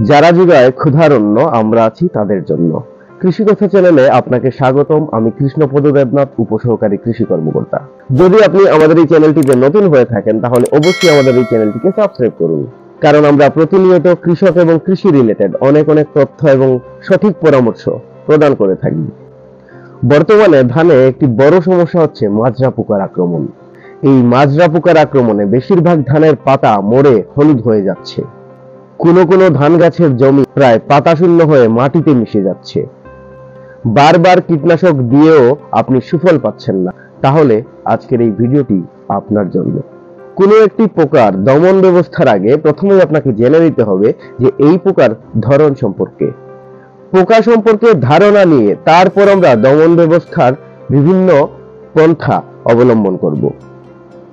যারা যুগায় ক্ষুধারণ্য, আমরা আছি তাদের জন্য। কৃষি কথা চ্যানেলে আপনাকে স্বাগতম। আমি কৃষ্ণপদ দেবনাথ, উপসহকারী কৃষি কর্মকর্তা। যদি আপনি আমাদের এই চ্যানেলটিতে নতুন হয়ে থাকেন, তাহলে অবশ্যই আমাদের এই চ্যানেলটিকে সাবস্ক্রাইব করুন। কারণ আমরা প্রতিনিয়ত কৃষক এবং কৃষি রিলেটেড অনেক অনেক তথ্য এবং সঠিক পরামর্শ প্রদান করে থাকি। বর্তমানে ধানে একটি বড় সমস্যা হচ্ছে মাজরা পোকার আক্রমণ। এই মাজরা পোকার আক্রমণে বেশিরভাগ ধানের পাতা মরে, হলুদ হয়ে যাচ্ছে। কোনো কোনো ধান গাছের জমি প্রায় পাতাশূন্য হয়ে মাটিতে মিশে যাচ্ছে। বারবার কীটনাশক দিয়েও আপনি সুফল পাচ্ছেন না। তাহলে আজকের এই ভিডিওটি আপনার জন্য। কোনো একটি পোকার দমন ব্যবস্থার আগে প্রথমেই আপনাকে জেনে নিতে হবে যে এই পোকার ধরন সম্পর্কে। পোকা সম্পর্কে ধারণা নিয়ে তারপর আমরা দমন ব্যবস্থার বিভিন্ন পন্থা অবলম্বন করব।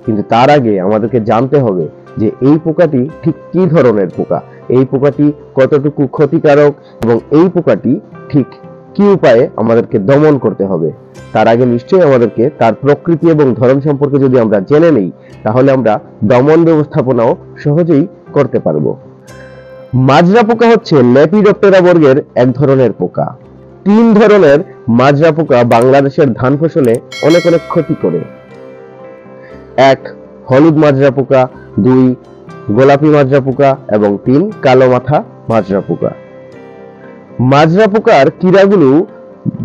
কিন্তু তার আগে আমাদেরকে জানতে হবে যে এই পোকাটি ঠিক কি ধরনের পোকা। এই পোকাটি কতটুকু ক্ষতিকারক এবং এই পোকাটি ঠিক কি উপায়ে আমাদেরকে দমন করতে হবে? তার আগে নিশ্চয়ই আমাদেরকে তার প্রকৃতি এবং ধরন সম্পর্কে যদি আমরা জেনে নেই, তাহলে আমরা দমন ব্যবস্থাপনাও সহজেই করতে পারব। মাজরা পোকা হচ্ছে লেপিডপ্টেরা বর্গের এক ধরনের পোকা। তিন ধরনের মাজরা পোকা বাংলাদেশের ধান ফসলে অনেক অনেক ক্ষতি করে। এক, হলুদ মাজরা পোকা। দুই গোলাপি মাজরা পোকা এবং তিন কালো মাথা মাজরা পোকা। মাজরা পোকার কীড়াগুলো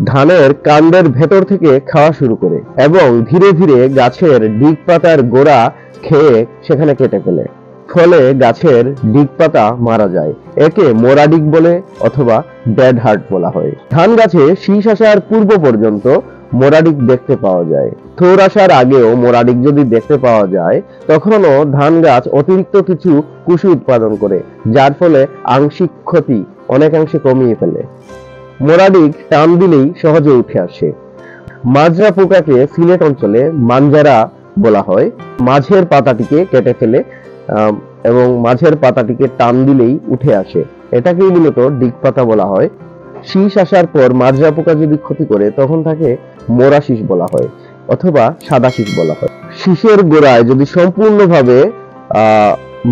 ধানের কাণ্ডের ভেতর থেকে খাওয়া শুরু করে এবং ধীরে ধীরে গাছের ডিগ পাতার গোড়া খেয়ে সেখানে কেটে ফেলে। ফলে গাছের ডিগ পাতা মারা যায়। একে মোরাডিক বলে অথবা ডেড হার্ট বলা হয়। ধান গাছে শীষ আসার পূর্ব পর্যন্ত মোরাডিক দেখতে পাওয়া যায়। থোর আসার আগেও মোরাডিক যদি দেখতে পাওয়া যায়, তখনও ধান গাছ অতিরিক্ত কিছু কুশি উৎপাদন করে, যার ফলে আংশিক ক্ষতি অনেকাংশে কমিয়ে ফেলে। মোরাডিক টান দিলেই সহজে উঠে আসে। মাজরা পোকাকে সিলেট অঞ্চলে মাঞ্জারা বলা হয়। মাঝের পাতাটিকে কেটে ফেলে এবং মাঝের পাতাটিকে টান দিলেই উঠে আসে। এটাকেই মূলত ডিগ পাতা বলা হয়। শীষ আসার পর মাজরা পোকা যদি ক্ষতি করে, তখন তাকে মোরা শীষ বলা হয় অথবা সাদা শীষ বলা হয়। শীষের গোড়ায় যদি সম্পূর্ণভাবে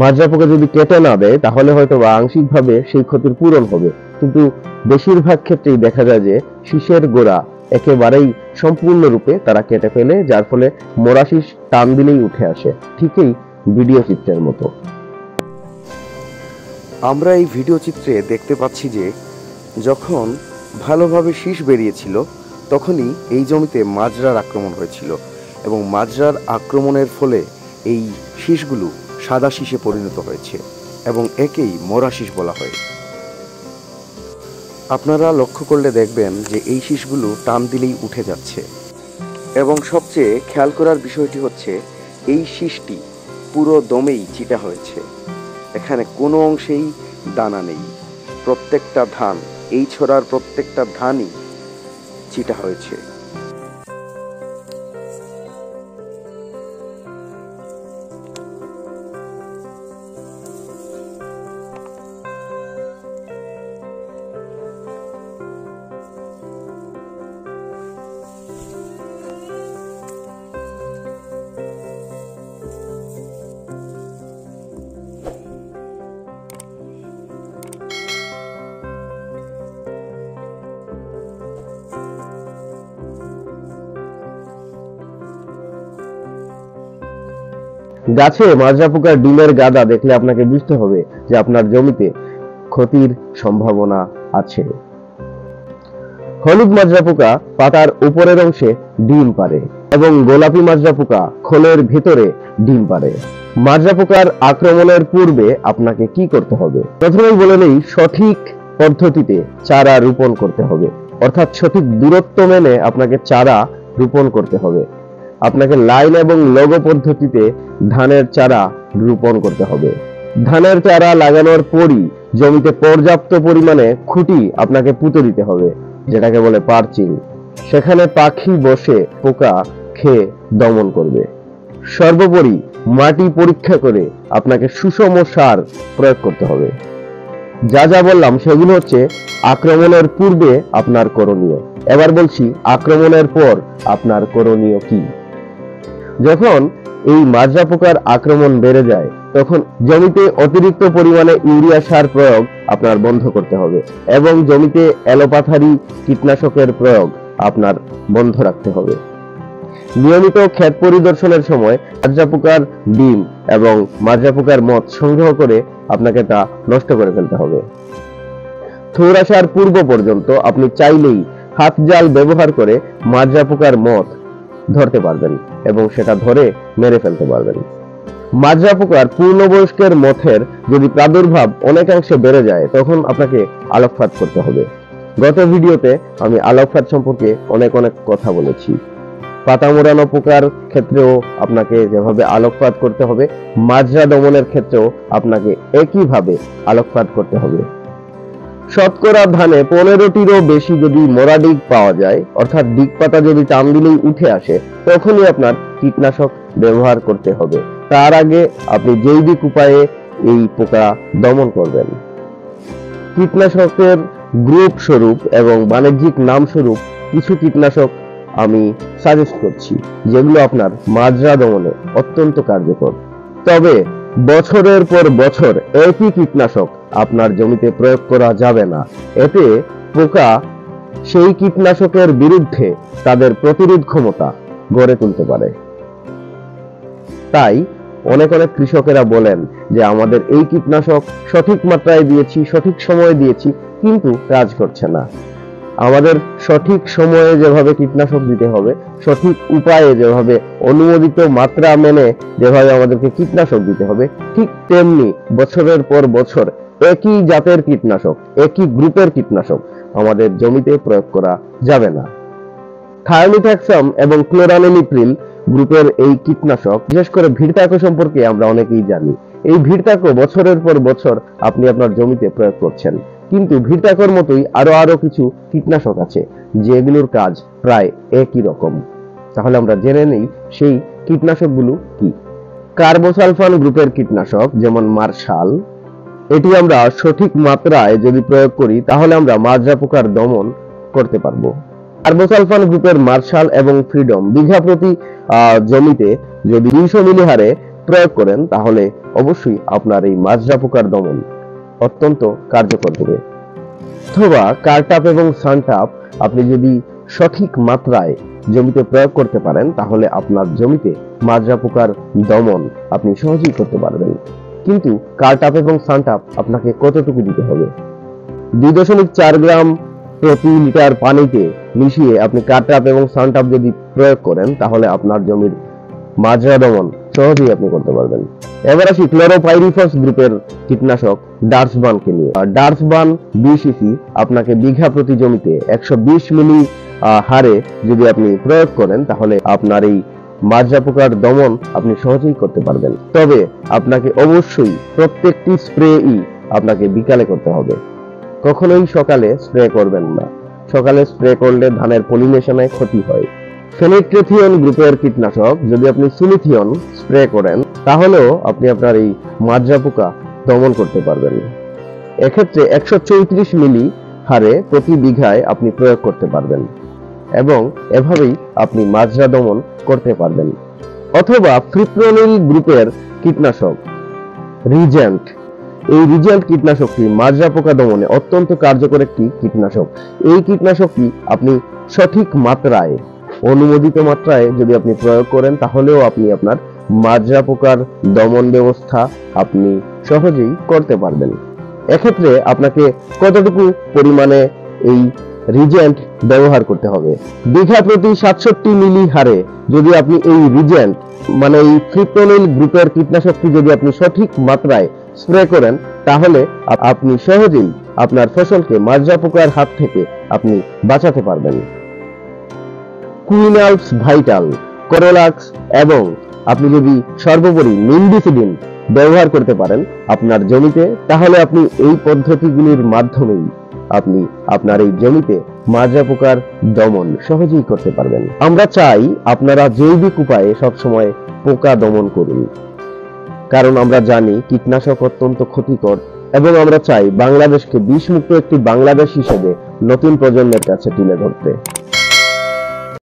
মাজরা পোকা যদি কেটে না দেয়, তাহলে হয়তো বা আংশিকভাবে সেই ক্ষতির পূরণ হবে। কিন্তু বেশিরভাগ ক্ষেত্রেই দেখা যায় যে শীষের গোড়া একেবারেই সম্পূর্ণরূপে তারা কেটে ফেলে, যার ফলে মোরা শীষ টান দিলেই উঠে আসে। ঠিকই ভিডিও চিত্রের মতো। আমরা এই ভিডিও চিত্রে দেখতে পাচ্ছি যে যখন ভালোভাবে শীষ বেরিয়েছিল, তখনই এই জমিতে মাজরার আক্রমণ হয়েছিল এবং মাজরার আক্রমণের ফলে এই শীষগুলো সাদা শীষে পরিণত হয়েছে এবং একেই মরা শীষ বলা হয়। আপনারা লক্ষ্য করলে দেখবেন যে এই শীষগুলো টান দিলেই উঠে যাচ্ছে এবং সবচেয়ে খেয়াল করার বিষয়টি হচ্ছে এই শীষটি পুরো দমেই চিটা হয়েছে। এখানে কোনো অংশেই দানা নেই। প্রত্যেকটা ধান এই ছোড়ার প্রত্যেকটা ধানই চিটা হয়েছে। গাছে মাজরা পোকার ডিমের গাদা দেখলে আপনাকে বুঝতে হবে যে আপনার জমিতে ক্ষতির সম্ভাবনা আছে। হলুদ মাজরা পোকা পাতার উপরের অংশে ডিম পারে এবং গোলাপি মাজরা পোকা খোলের ভেতরে ডিম পারে মাজরা পোকার আক্রমণের পূর্বে আপনাকে কি করতে হবে? প্রথমেই বলে নেই, সঠিক পদ্ধতিতে চারা রোপণ করতে হবে। অর্থাৎ সঠিক দূরত্ব মেনে আপনাকে চারা রোপণ করতে হবে। আপনাকে লাইন এবং লগো পদ্ধতিতে ধানের চারা রোপণ করতে হবে। ধানের চারা লাগানোর পরই জমিতে পর্যাপ্ত পরিমাণে খুঁটি আপনাকে পুঁতে দিতে হবে, যেটাকে বলে পার্চিং। সেখানে পাখি বসে পোকা খেয়ে দমন করবে। সর্বোপরি মাটি পরীক্ষা করে আপনাকে সুষম সার প্রয়োগ করতে হবে। যা যা বললাম সেগুলো হচ্ছে আক্রমণের পূর্বে আপনার করণীয়। এবার বলছি আক্রমণের পর আপনার করণীয় কি? যখন এই মাজরা পোকার আক্রমণ বেড়ে যায়, তখন জমিতে অতিরিক্ত পরিমাণে ইউরিয়া সার প্রয়োগ আপনার বন্ধ করতে হবে এবং জমিতে অ্যালোপাথারি কীটনাশকের প্রয়োগ আপনার বন্ধ রাখতে হবে। নিয়মিত ক্ষেত পরিদর্শনের সময় মাজরা পোকার ডিম এবং মাজরা পোকার মদ সংগ্রহ করে আপনাকে তা নষ্ট করে ফেলতে হবে। থোর পূর্ব পর্যন্ত আপনি চাইলেই হাত জাল ব্যবহার করে মাজরা পোকার মদ ধরতে পারবেন। এবং সেটা ধরে মেরে ফেলতে পারবেন। মাজরা পোকার পূর্ণবয়স্কের মথের যদি প্রাদুর্ভাব অনেকাংশে বেড়ে যায়, তখন আপনাকে আলোকপাত করতে হবে। গত ভিডিওতে আমি আলোকপাত সম্পর্কে অনেক অনেক কথা বলেছি। পাতা মোড়ানো পোকার ক্ষেত্রেও আপনাকে যেভাবে আলোকপাত করতে হবে মাজরা দমনের ক্ষেত্রেও আপনাকে একইভাবে আলোকপাত করতে হবে। শতকরা ধানে পনেরোটিরও বেশি যদি মোরা ডিগ পাওয়া যায়, অর্থাৎ ডিগ পাতা যদি টান দিলেই উঠে আসে, তখনই আপনার কীটনাশক ব্যবহার করতে হবে। তার আগে আপনি জৈবিক উপায়ে এই পোকা দমন করবেন। কীটনাশকের গ্রুপ স্বরূপ এবং বাণিজ্যিক নাম স্বরূপ কিছু কীটনাশক আমি সাজেস্ট করছি, যেগুলো আপনার মাজরা দমনে অত্যন্ত কার্যকর। তবে বছরের পর বছর একই কীটনাশক আপনার জমিতে প্রয়োগ করা যাবে না। এতে পোকা, সেই কীটনাশকের বিরুদ্ধে তাদের প্রতিরোধ ক্ষমতা গড়ে তুলতে পারে। তাই অনেক অনেক কৃষকেরা বলেন যে, আমাদের এই কীটনাশক সঠিক মাত্রায় দিয়েছি, সঠিক সময়ে দিয়েছি, কিন্তু কাজ করছে না। আমাদের সঠিক সময়ে যেভাবে কীটনাশক দিতে হবে, সঠিক উপায়ে যেভাবে অনুমোদিত মাত্রা মেনে যেভাবে আমাদেরকে কীটনাশক দিতে হবে, ঠিক তেমনি বছরের পর বছর একই জাতের কীটনাশক, একই গ্রুপের কীটনাশক আমাদের জমিতে প্রয়োগ করা যাবে না। থায়োমিথাক্সাম এবং ক্লোরানিলিপ্রিল গ্রুপের এই কীটনাশক, বিশেষ করে ভিড়তাকো সম্পর্কে আমরা অনেকেই জানি। এই ভিড়তাকো বছরের পর বছর আপনি আপনার জমিতে প্রয়োগ করছেন। কিন্তু ভিড়তাকোর মতোই আরও আরও কিছু কীটনাশক আছে, যেগুলোর কাজ প্রায় একই রকম। তাহলে আমরা জেনে নেই সেই কীটনাশকগুলো কি। কার্বোসালফান গ্রুপের কীটনাশক, যেমন মার্শাল এটি আমরা সঠিক মাত্রায় যদি প্রয়োগ করি, তাহলে আমরা মাজরা পোকার দমন করতে পারব। কার্বোসালফান গ্রুপের মার্শাল এবং ফ্রিডম বিঘা প্রতি জমিতে যদি দুইশো মিলি হারে প্রয়োগ করেন, তাহলে অবশ্যই আপনার এই মাজরা পোকার দমন অত্যন্ত কার্যকর হবে। অথবা কার্টাপ এবং সানটাপ আপনি যদি সঠিক মাত্রায় জমিতে প্রয়োগ করতে পারেন, তাহলে আপনার জমিতে মাজরা পোকার দমন আপনি সহজেই করতে পারবেন। কিন্তু কার্টাপ এবং সানটাপ আপনাকে কতটুকু দিতে হবে? দুই দশমিক চার গ্রাম প্রতি লিটার পানিতে মিশিয়ে আপনি কার্টাপ এবং সানটাপ যদি প্রয়োগ করেন, তাহলে আপনার জমির মাজরা দমন সহজেই আপনি করতে পারবেন। এবার আসি ক্লোরোপাইরিফস গ্রুপের কীটনাশক ডার্সবানকে নিয়ে। ডার্সবান বিশ ইসি আপনাকে বিঘা প্রতি জমিতে একশো বিশ মিলি হারে যদি আপনি প্রয়োগ করেন, তাহলে আপনার এই মাজরা পোকার দমন আপনি সহজেই করতে পারবেন। তবে আপনাকে অবশ্যই প্রত্যেকটি স্প্রেই আপনাকে বিকালে করতে হবে। কখনোই সকালে স্প্রে করবেন না। সকালে স্প্রে করলে ধানের পলিনেশনে ক্ষতি হয়। ফেনিট্রেথিয়ন গ্রুপের কীটনাশক, যদি আপনি সুলিথিয়ন স্প্রে করেন, তাহলেও আপনি আপনার এই মাজরা পোকা দমন করতে পারবেন। এক্ষেত্রে একশো চৌত্রিশ মিলি হারে প্রতি বিঘায় আপনি প্রয়োগ করতে পারবেন। এবং এভাবেই আপনি মাজরা দমন করতে পারবেন। অথবা ফ্রিপ্রোনিল গ্রুপের কীটনাশক, রিজেন্ট। এই রিজেন্ট কীটনাশকটি মাজরা পোকা দমনে অত্যন্ত কার্যকর একটি কীটনাশক। এই কীটনাশকটি আপনি সঠিক মাত্রায়, অনুমোদিত মাত্রায় যদি আপনি প্রয়োগ করেন, তাহলেও আপনি আপনার মাজরা পোকার দমন ব্যবস্থা আপনি সহজেই করতে পারবেন। এক্ষেত্রে আপনাকে কতটুকু পরিমাণে এই রিজেন্ট ব্যবহার করতে হবে। বিঘা প্রতি সাতষট্টি মিলি হারে যদি আপনি এই রিজেন্ট মানে এই ফ্রিপ্রোনিল গ্রুপের কীটনাশকটি যদি আপনি সঠিক মাত্রায় স্প্রে করেন, তাহলে আপ- আপনি সহজেই আপনার ফসলকে মাজরা পোকার হাত থেকে আপনি বাঁচাতে পারবেন। কুইনালস ভাইটাল, করোলাক্স এবং আপনি যদি সর্বোপরি নিমডিসিডিন ব্যবহার করতে পারেন আপনার জমিতে, তাহলে আপনি এই পদ্ধতিগুলির মাধ্যমেই আপনি আপনার এই জমিতে মাজরা পোকার দমন সহজেই করতে পারবেন। আমরা চাই আপনারা জৈবিক উপায়ে সবসময় পোকা দমন করুন। কারণ আমরা জানি কীটনাশক অত্যন্ত ক্ষতিকর এবং আমরা চাই বাংলাদেশকে বিষমুক্ত একটি বাংলাদেশ হিসেবে নতুন প্রজন্মের কাছে তুলে ধরতে।